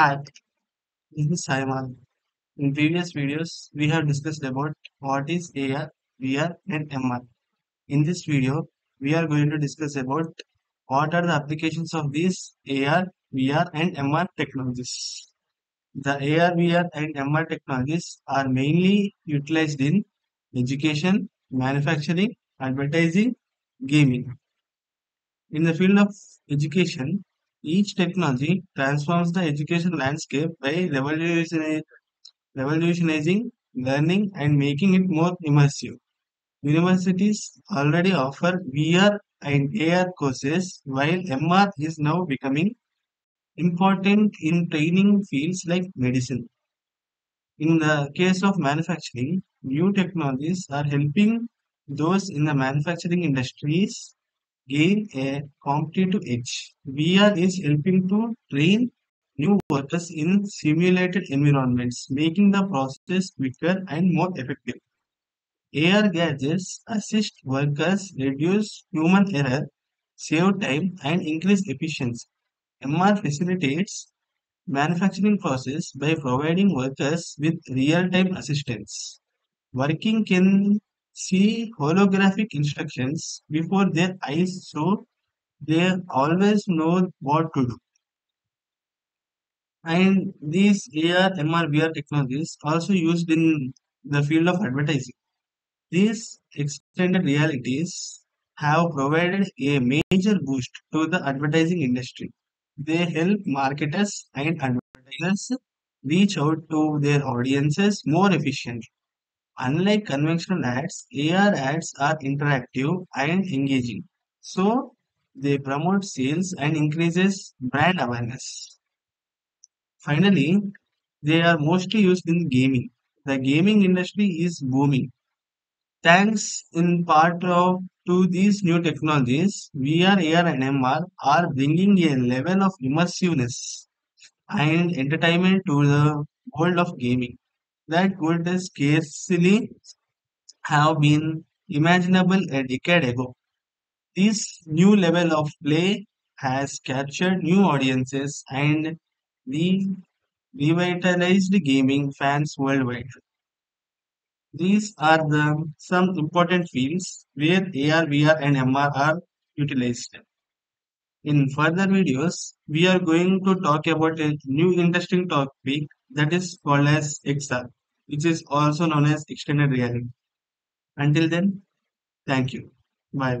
Hi, this is Saiman. In previous videos, we have discussed about what is AR, VR, and MR. In this video, we are going to discuss about what are the applications of these AR, VR, and MR technologies. The AR, VR, and MR technologies are mainly utilized in education, manufacturing, advertising, gaming. In the field of education, each technology transforms the education landscape by revolutioni- revolutionizing learning and making it more immersive. Universities already offer VR and AR courses, while MR is now becoming important in training fields like medicine. In the case of manufacturing, new technologies are helping those in the manufacturing industries gain a competitive edge. VR is helping to train new workers in simulated environments, making the process quicker and more effective. AR gadgets assist workers reduce human error, save time, and increase efficiency. MR facilitates manufacturing process by providing workers with real-time assistance. Working can see holographic instructions before their eyes so they always know what to do. And these AR, MR, VR technologies also used in the field of advertising. These extended realities have provided a major boost to the advertising industry. They help marketers and advertisers reach out to their audiences more efficiently. Unlike conventional ads, AR ads are interactive and engaging. So they promote sales and increases brand awareness. Finally, they are mostly used in gaming. The gaming industry is booming. Thanks in part of to these new technologies, VR, AR, and MR are bringing a level of immersiveness and entertainment to the world of gaming that would scarcely have been imaginable a decade ago. This new level of play has captured new audiences and re- revitalized gaming fans worldwide. These are the some important fields where AR, VR, and MR are utilized. In further videos, we are going to talk about a new interesting topic that is called as XR, which is also known as extended reality. Until then, thank you. Bye.